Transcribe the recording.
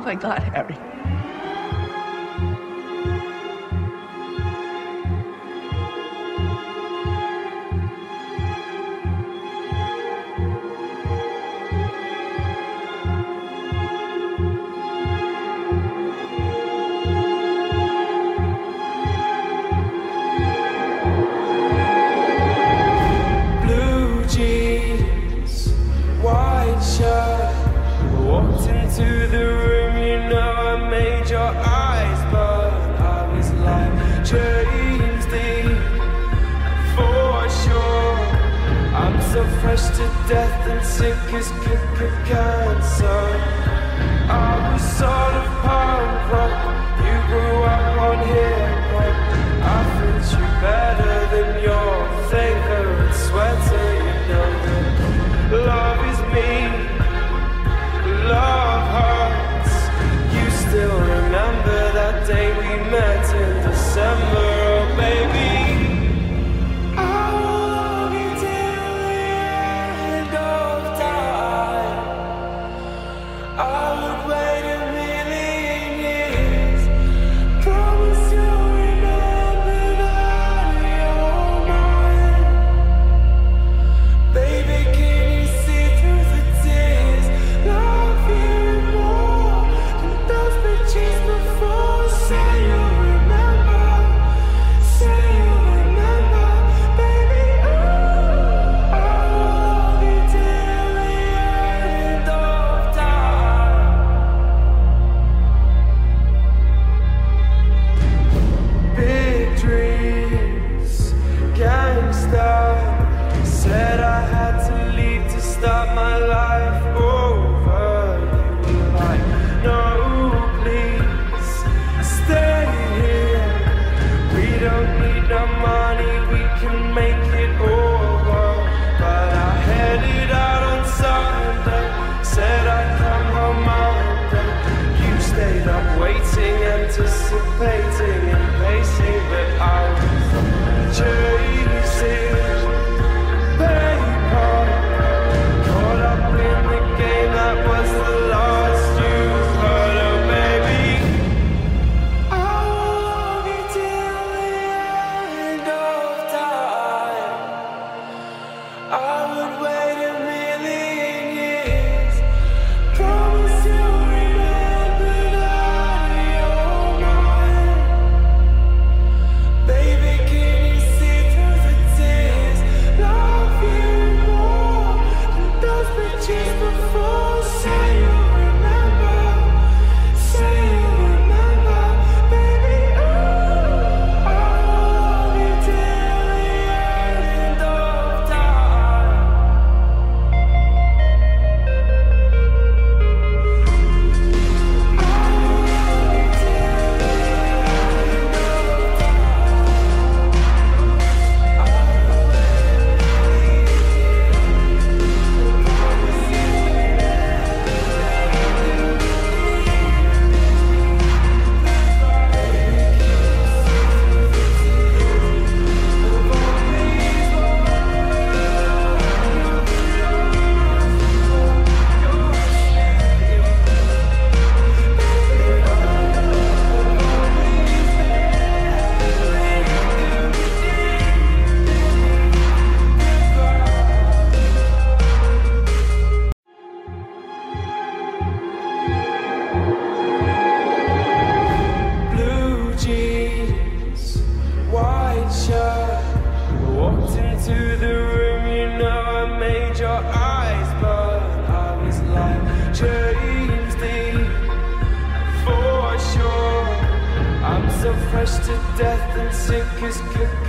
Oh my God, Harry. so fresh to death and sick as cancer. I was sort of punk rock. You grew up on hip made to death and sick as could